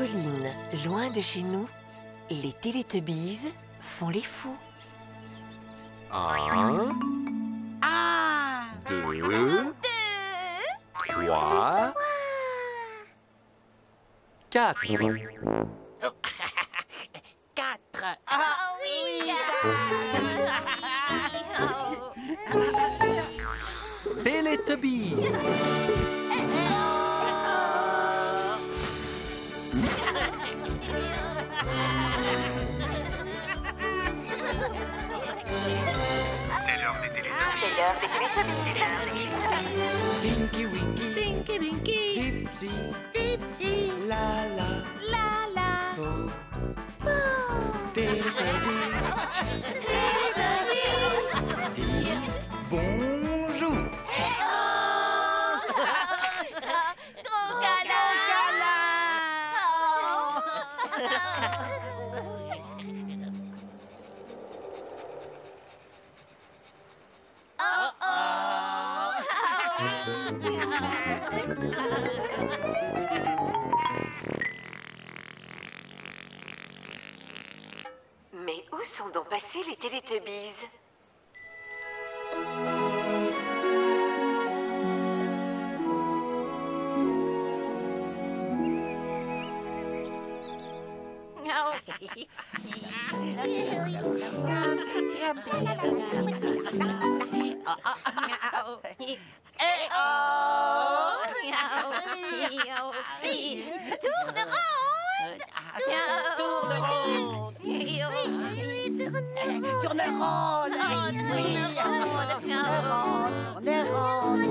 Collines, loin de chez nous, les Télétubbies font les fous. Un, Ah deux, trois, quatre. Quatre Ah oui Télétubbies. L'heure des Mais où sont donc passés les Télétubbies Tourne ronde Tourne ronde Tourne ronde Oui. Tourne ronde Tourne ronde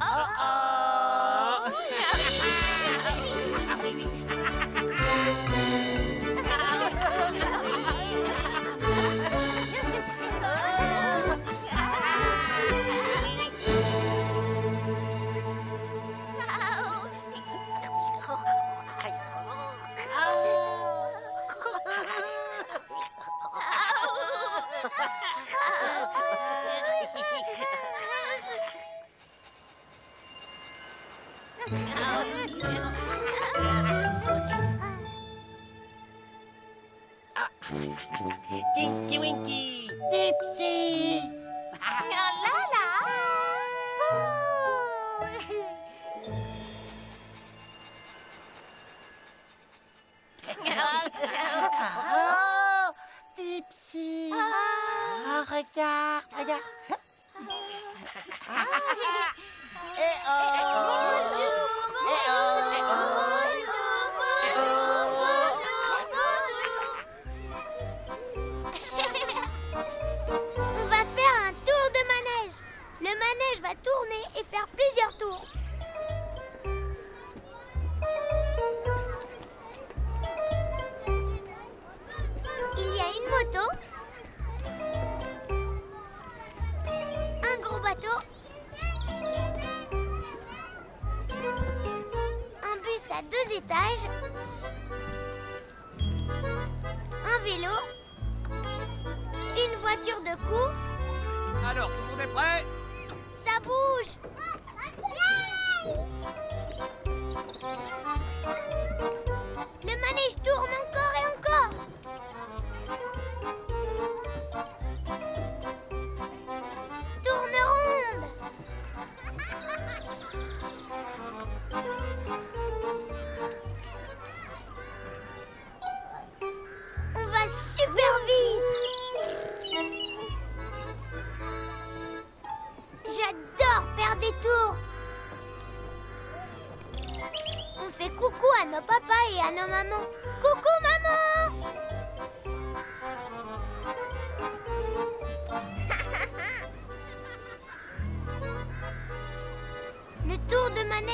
Uh-oh. Tinky Winky, Dipsy La la Oh Dipsy Oh, regarde, regarde. Eh oh plusieurs tours. Il y a une moto, un gros bateau, un bus à deux étages, un vélo, une voiture de course. Alors, tout le monde est prêt? Ça bouge Le manège tourne encore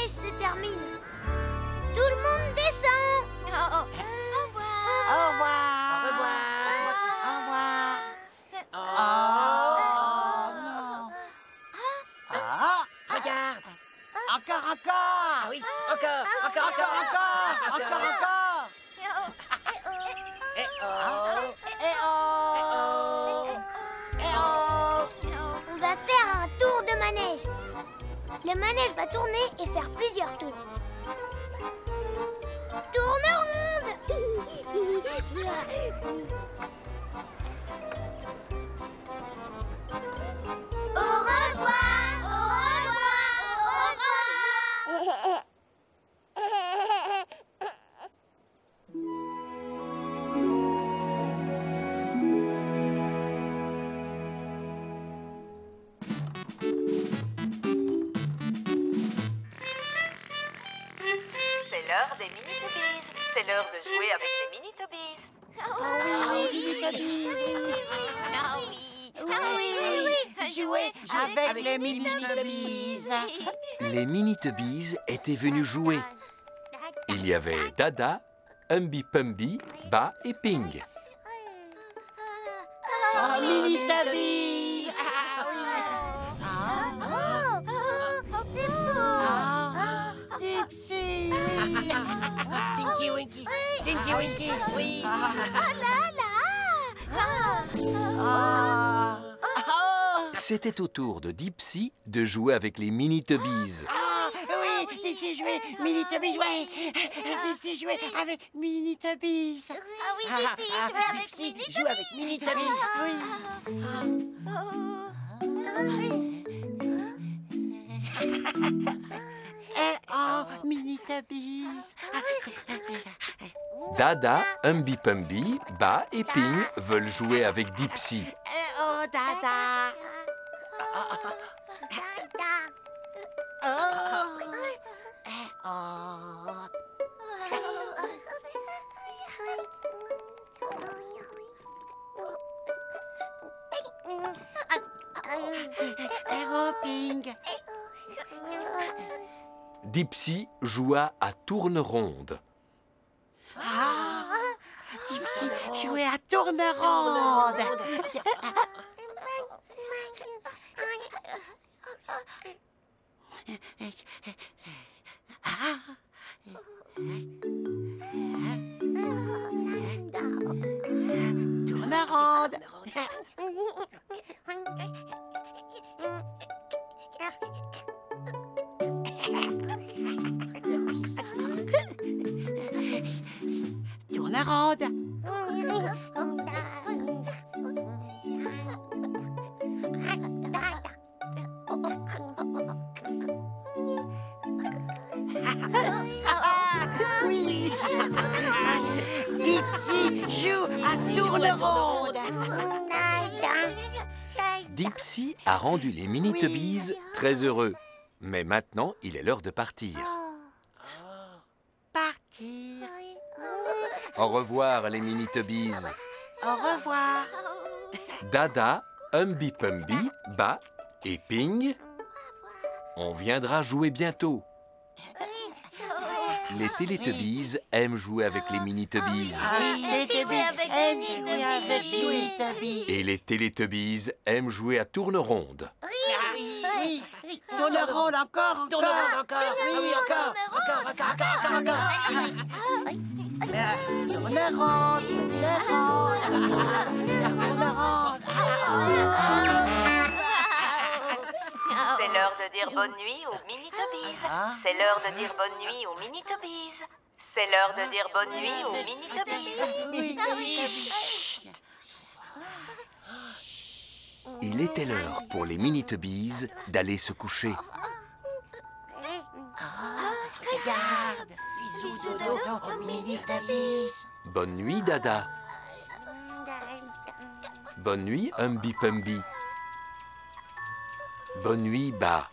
manège se termine. Tout le monde descend. Au revoir Au revoir Au revoir. Au revoir Oh non Ah regarde. encore, encore. Ah oui, encore, encore, Encore, encore. encore, encore, encore. Eh oh. Eh oh. Le manège va tourner et faire plusieurs tours. Tourne ronde l'heure des mini-tubbies. C'est l'heure de jouer avec les mini-tubbies. Ah oui, oui, Toby, oui. Ah oui. Oui. Jouer avec les mini-tubbies. Les mini-tubbies étaient venus jouer. Il y avait Dada, Humby Pumby, Ba et Ping. Tinky Winky, Tinky Winky, oui. Ah, oh. C'était au tour de Dipsy de jouer avec les mini-tubbies. Ah, oui, Dipsy jouait, Mini-Tubbies jouait. Dipsy jouait avec Mini-Tubbies. Ah oui, Ah, Dipsy, ah, jouer avec Dipsy Mini joue avec Mini Tubbies. Oui. Eh oh, Mini-Tubbies. Dada, Humby Pumby, Ba et Ping veulent jouer avec Dipsy. Eh oh, Dada. Oh. Eh oh. Eh oh, Ping. Dipsy joua à tourne ronde. Ah, Dipsy jouait à tourne ronde. Tourne ronde. Oui. Dipsy joue à. Dipsy a rendu les mini-tubbies très heureux. Mais maintenant, il est l'heure de. Partir. Au revoir les mini-tubbies. Au revoir. Dada, Humby Pumby, Ba et Ping. On viendra jouer bientôt. Les Télétubbies aiment jouer avec les mini-tubbies. Mini-Tubbies. Et les Télétubbies aiment jouer à tourne ronde. Oui, oui. Tourne ronde encore, encore. Tourne ronde encore. Ah oui, encore, encore, encore, encore, encore, C'est l'heure de dire bonne nuit aux mini-tubbies. C'est l'heure de dire bonne nuit aux mini-tubbies. C'est l'heure de dire bonne nuit aux oui. Il était l'heure pour les mini-tubbies d'aller se coucher. Dodo. Bonne nuit, Dada. Bonne nuit, Humby Pumby. Bonne nuit, Ba.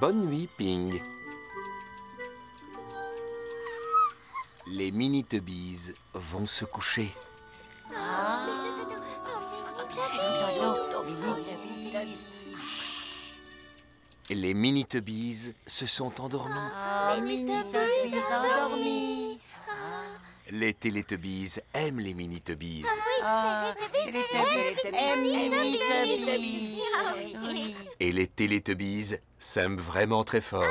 Bonne nuit, Ping. Les mini-tubbies vont se coucher. Dodo aux Les mini-tubbies se sont endormis. Oh, mini-tubbies endormis. Les Télétubbies aiment les mini-tubbies. Ah, les aiment les mini-tubbies. Oui. Et les Télétubbies s'aiment vraiment très fort.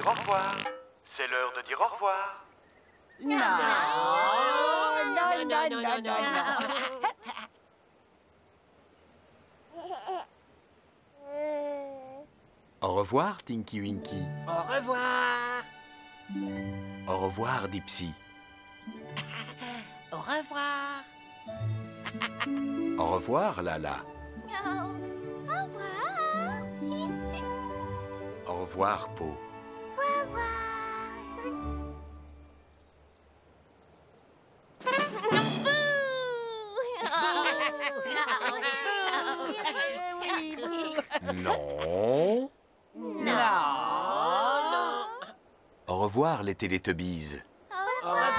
Dire au revoir. C'est l'heure de dire au revoir. Non, non, non, non, non, non. Au revoir, Tinky Winky. Au revoir. Au revoir, Dipsy. Au revoir. Au revoir, Lala. Au revoir. Au revoir, Po. Non. Non. Au revoir, les Télétubbies. Au revoir.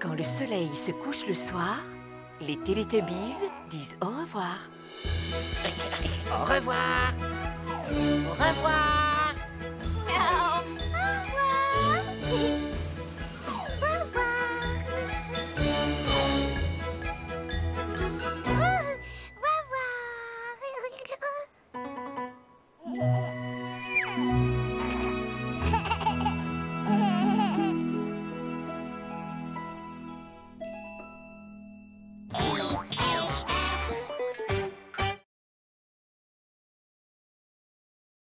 Quand le soleil se couche le soir, les Télétubbies disent au revoir. Au revoir. Au revoir.